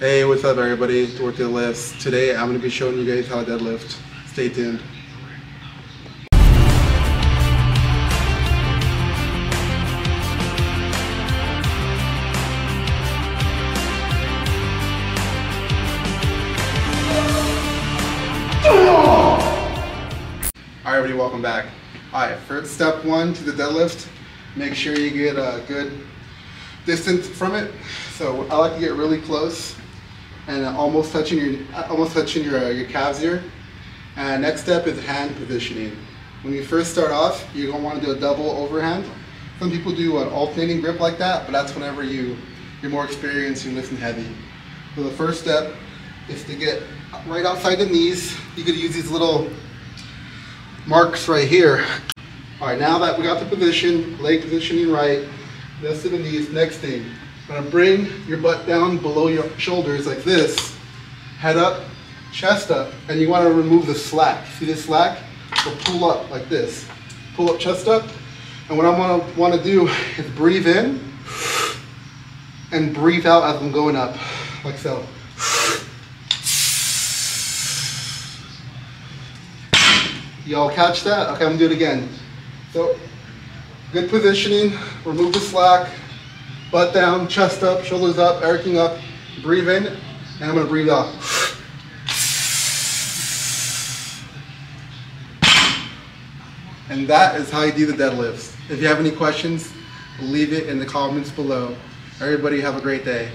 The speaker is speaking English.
Hey, what's up everybody? Duarte Lifts. Today I'm going to be showing you guys how to deadlift. Stay tuned. Alright everybody, welcome back. Alright, first step one to the deadlift, make sure you get a good distance from it. So I like to get really close and almost touching your almost touching your, uh, your calves here. And next step is hand positioning. When you first start off, you're gonna want to do a double overhand. Some people do an alternating grip like that, but that's whenever you you're more experienced, you're lifting heavy. So the first step is to get right outside the knees. You could use these little marks right here. All right, now that we got the position, leg positioning right, this to the knees, next thing, I'm gonna bring your butt down below your shoulders like this, head up, chest up, and you wanna remove the slack. See this slack? So pull up like this. Pull up, chest up, and what I wanna, wanna do is breathe in and breathe out as I'm going up, like so. Y'all catch that? Okay, I'm gonna do it again. So, good positioning, remove the slack, butt down, chest up, shoulders up, everything up, breathe in, and I'm gonna breathe out. And that is how you do the deadlifts. If you have any questions, leave it in the comments below. Everybody have a great day.